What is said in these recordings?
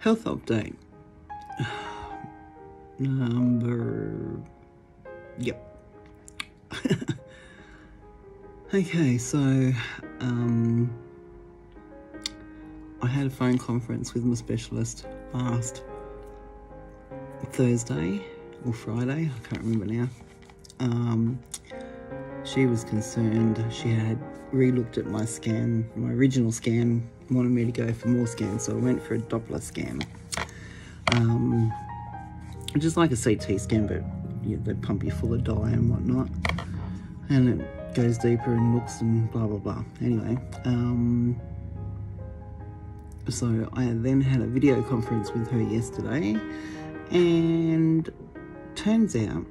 Health update. Number. Yep. okay, so um, I had a phone conference with my specialist last Thursday or Friday, I can't remember now. Um, she was concerned. She had re-looked at my scan, my original scan, wanted me to go for more scans, so I went for a Doppler scan. Um, just like a CT scan, but yeah, they pump you full of dye and whatnot, and it goes deeper and looks and blah blah blah. Anyway, um, so I then had a video conference with her yesterday, and turns out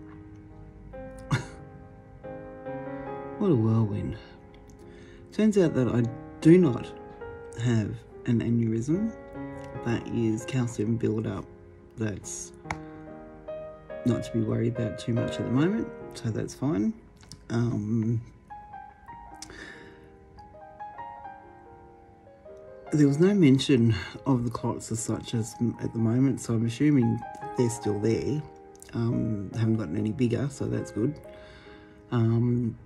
What a whirlwind. Turns out that I do not have an aneurysm. That is calcium buildup. That's not to be worried about too much at the moment, so that's fine. Um, there was no mention of the clots as such as at the moment, so I'm assuming they're still there. Um, haven't gotten any bigger, so that's good. Um,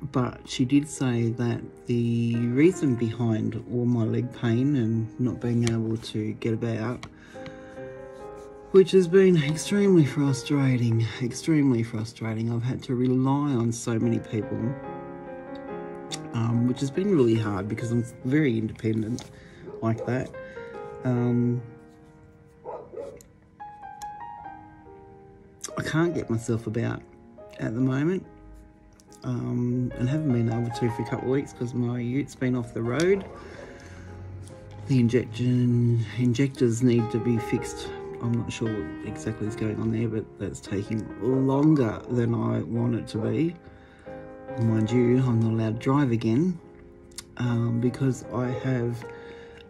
but she did say that the reason behind all my leg pain and not being able to get about, which has been extremely frustrating, extremely frustrating. I've had to rely on so many people, um, which has been really hard because I'm very independent like that. Um, I can't get myself about at the moment um, and haven't been able to for a couple of weeks because my ute's been off the road. The injection injectors need to be fixed. I'm not sure what exactly is going on there, but that's taking longer than I want it to be. Mind you, I'm not allowed to drive again um, because I have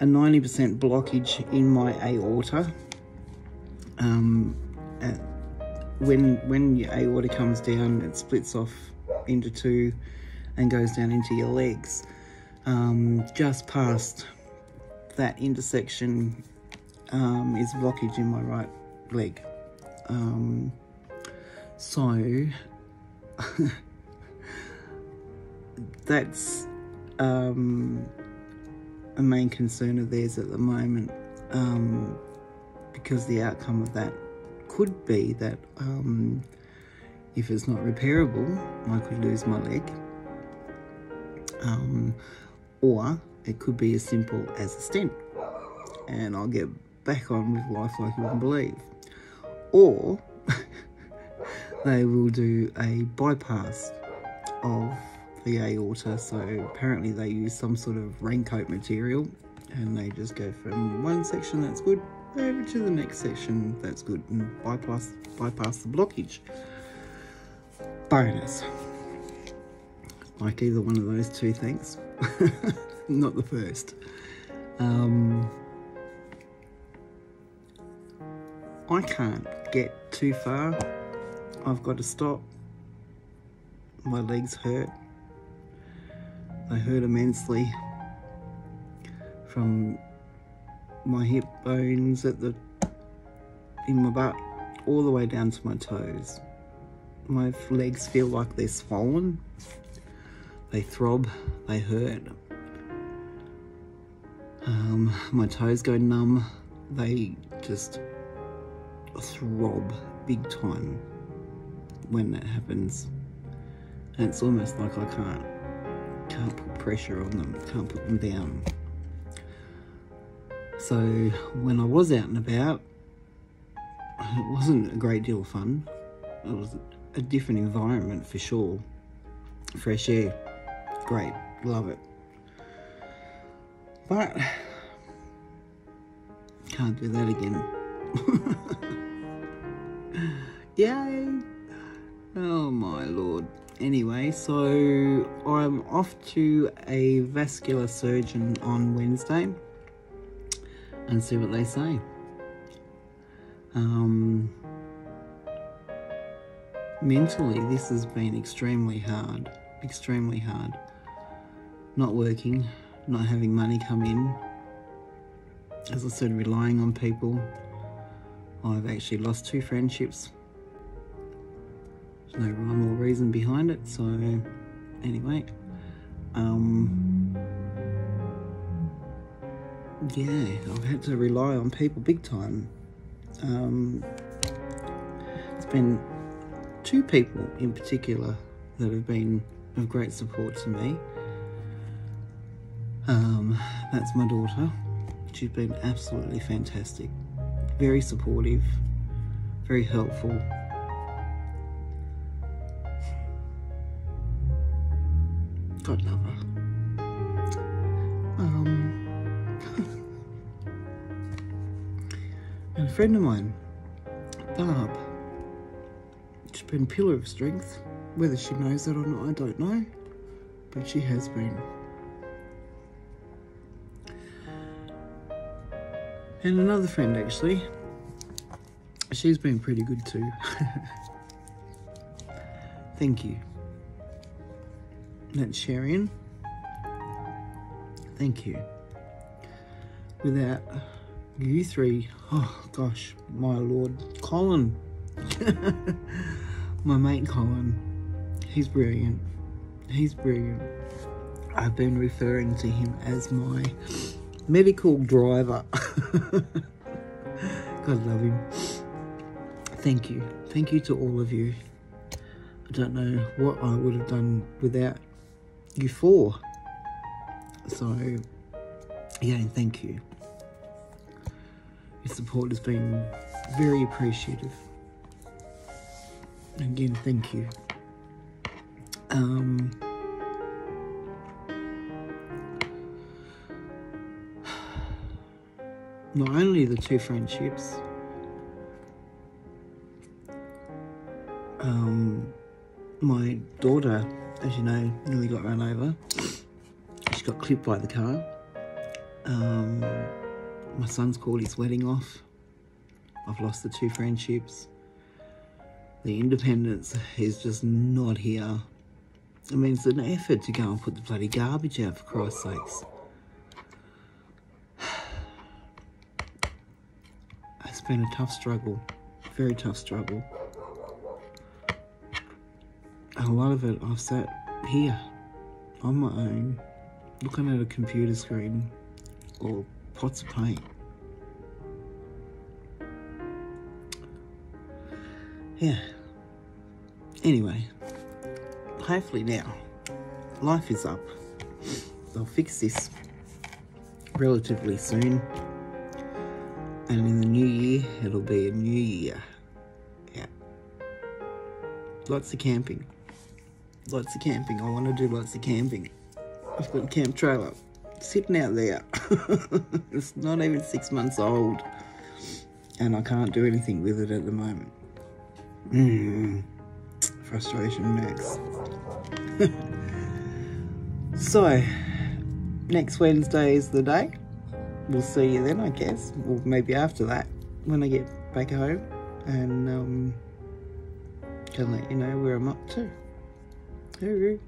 a 90% blockage in my aorta. Um, when when your aorta comes down, it splits off into two and goes down into your legs. Um, just past that intersection um, is blockage in my right leg. Um, so that's um, a main concern of theirs at the moment um, because the outcome of that could be that um, if it's not repairable, I could lose my leg. Um, or it could be as simple as a stent and I'll get back on with life like you wouldn't believe. Or they will do a bypass of the aorta. So apparently they use some sort of raincoat material and they just go from one section that's good over to the next section that's good and bypass bypass the blockage bonus. Like either one of those two things. Not the first. Um, I can't get too far. I've got to stop. My legs hurt. They hurt immensely from my hip bones at the in my butt all the way down to my toes. My legs feel like they're swollen. They throb, they hurt. Um, my toes go numb. They just throb big time when that happens. And it's almost like I can't can't put pressure on them, can't put them down. So when I was out and about, it wasn't a great deal of fun. It was a different environment for sure. Fresh air, great, love it. But can't do that again. Yay! Oh my lord. Anyway, so I'm off to a vascular surgeon on Wednesday and see what they say. Um, mentally, this has been extremely hard. Extremely hard. Not working, not having money come in, as I said, relying on people. I've actually lost two friendships. There's no rhyme or reason behind it, so anyway. Um, yeah, I've had to rely on people big time. Um, it's been two people in particular that have been of great support to me. Um, that's my daughter. She's been absolutely fantastic, very supportive, very helpful. God love her. Um, and a friend of mine, Barb, been pillar of strength. Whether she knows that or not, I don't know, but she has been. And another friend, actually. She's been pretty good too. Thank you. That's Sharon. Thank you. Without you three, oh gosh, my lord, Colin. my mate Colin. He's brilliant. He's brilliant. I've been referring to him as my medical driver. God love him. Thank you. Thank you to all of you. I don't know what I would have done without you four. So, again, thank you. Your support has been very appreciative. Again, thank you. Um, not only the two friendships, um, my daughter, as you know, nearly got run over. She got clipped by the car. Um, my son's called his wedding off. I've lost the two friendships. The independence is just not here. I mean, it's an effort to go and put the bloody garbage out, for Christ's sakes. It's been a tough struggle, very tough struggle. And a lot of it I've sat here on my own, looking at a computer screen or pots of paint. Yeah. Anyway, hopefully now life is up. They'll fix this relatively soon. And in the new year, it'll be a new year. Yeah. Lots of camping. Lots of camping. I want to do lots of camping. I've got a camp trailer sitting out there. it's not even six months old. And I can't do anything with it at the moment. Mm. Frustration max. so, next Wednesday is the day. We'll see you then, I guess. Or maybe after that, when I get back home. And um, can let you know where I'm up to. Hooroo.